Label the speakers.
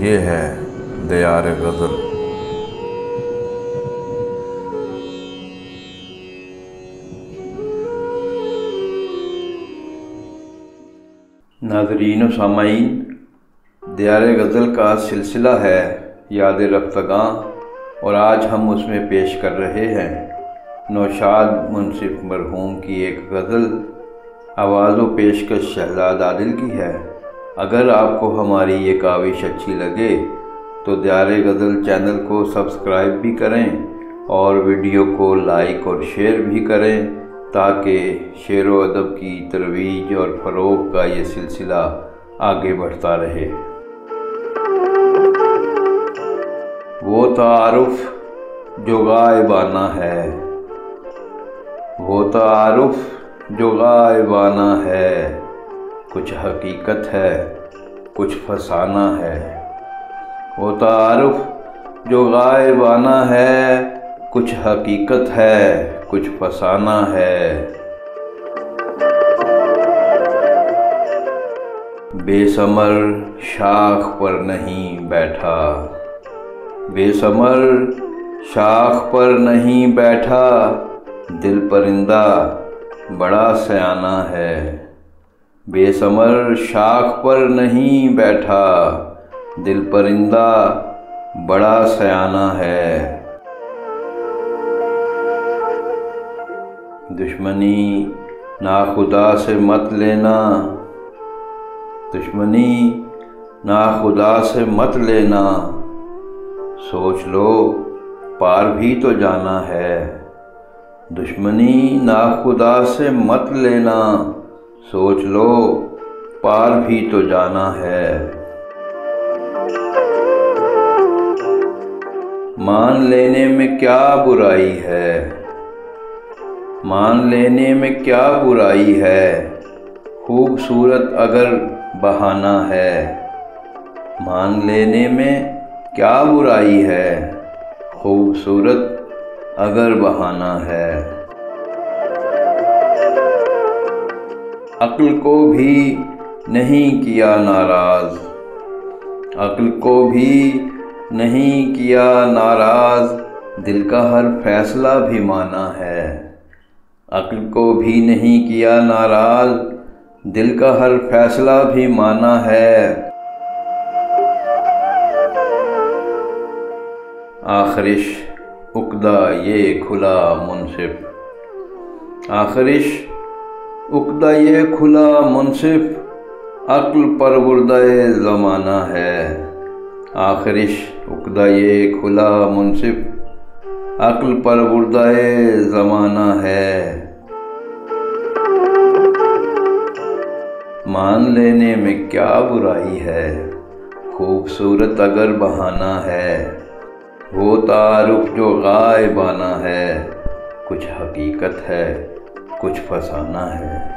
Speaker 1: ये है दयार गज़ल। नाजरीन सामाइन, दयार गज़ल का सिलसिला है याद रफ्तगा, और आज हम उसमें पेश कर रहे हैं नौशाद मुनसिफ मरहूम की एक गज़ल, आवाज़ व पेशकश शहजाद आदिल की है। अगर आपको हमारी ये काविश अच्छी लगे तो दयार गज़ल चैनल को सब्सक्राइब भी करें और वीडियो को लाइक और शेयर भी करें, ताकि शेर व अदब की तरवीज और फ़रोग का ये सिलसिला आगे बढ़ता रहे। वो तारफ़ जो गायबाना है। वो तारुफ जो गायबाना है। कुछ हकीकत है। कुछ फसाना है। वो तारुफ, जो गायबाना है, कुछ हकीकत है, कुछ फसाना है। बेसमर शाख पर नहीं बैठा। बेसमर शाख पर नहीं बैठा। दिल परिंदा बड़ा सयाना है। बेसमर शाख पर नहीं बैठा, दिल परिंदा बड़ा सयाना है। दुश्मनी नाखुदा से मत लेना, दुश्मनी नाखुदा से मत लेना, सोच लो, पार भी तो जाना है। दुश्मनी नाखुदा से मत लेना। सोच लो, पार भी तो जाना है। मान लेने में क्या बुराई है? मान लेने में क्या बुराई है? खूबसूरत अगर बहाना है, मान लेने में क्या बुराई है? खूबसूरत अगर बहाना है। अक्ल को भी नहीं किया नाराज़। अक्ल को भी नहीं किया नाराज़। दिल का हर फैसला भी माना है। अक्ल को भी नहीं किया नाराज़। दिल का हर फैसला भी माना है। आखरिश, उकदा ये खुला मुनसिफ आखरिश उकदा ये खुला मुनसिफ, अक्ल पर ज़माना है। आखरिश उकदा ये खुला मुनसिफ, अक्ल पर ज़माना है। मान लेने में क्या बुराई है? खूबसूरत अगर बहाना है वो तारुफ जो गायबाना है। कुछ हकीकत है कुछ फसाना है।